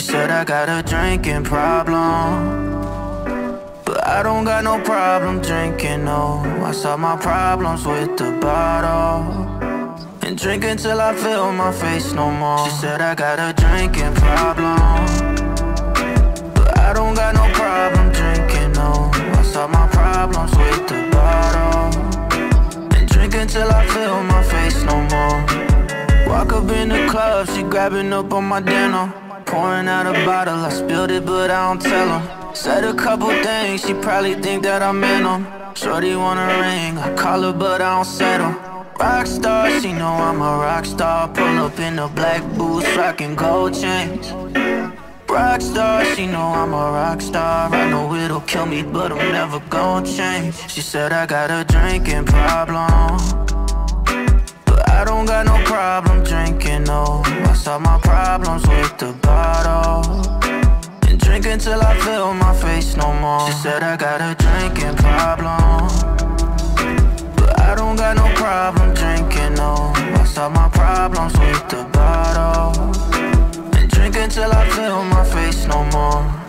said I got a drinking problem. But I don't got no problem drinking, no. I solve my problems with the bottle. And drink until I feel my face no more. She said I got a drinking problem. But I don't got no problem drinking, no. I solve my problems with the bottle. And drink until I feel my face no more. Walk up in the club, she grabbing up on my denim. Pouring out a bottle, I spilled it, but I don't tell him. Said a couple things, she probably think that I'm in them. Shorty want a ring, I call her, but I don't settle. Rockstar, she know I'm a rock star. Pull up in the black boots, rockin' gold chains. Rockstar, she know I'm a rock star. I know it'll kill me, but I'm never gonna change. She said I got a drinking problem. But I don't got no problem drinking, solve my problems with the bottle. And drink until I feel my face no more. She said I got a drinking problem. But I don't got no problem drinking, no. I solve my problems with the bottle. And drink until I feel my face no more.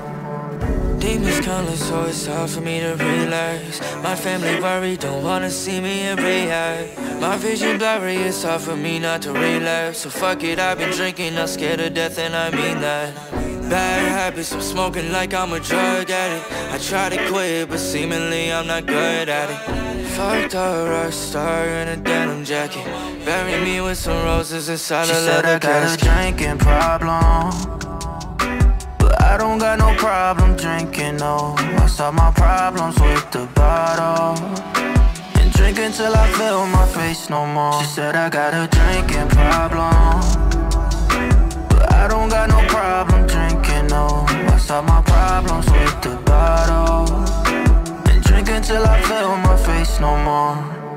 Demons countless, so it's hard for me to relax. My family worry, don't wanna see me in rehab. My vision blurry, it's hard for me not to relapse. So fuck it, I've been drinking, I'm scared of death, and I mean that. Bad habits, I'm smoking like I'm a drug addict. I try to quit, but seemingly I'm not good at it. Fucked up rock star in a denim jacket. Bury me with some roses inside She a said I leather got a drinking problem. I don't got no problem drinking, no. I solve my problems with the bottle. And drink until I feel my face no more. She said I got a drinking problem. But I don't got no problem drinking, no. I solve my problems with the bottle. And drink until I feel my face no more.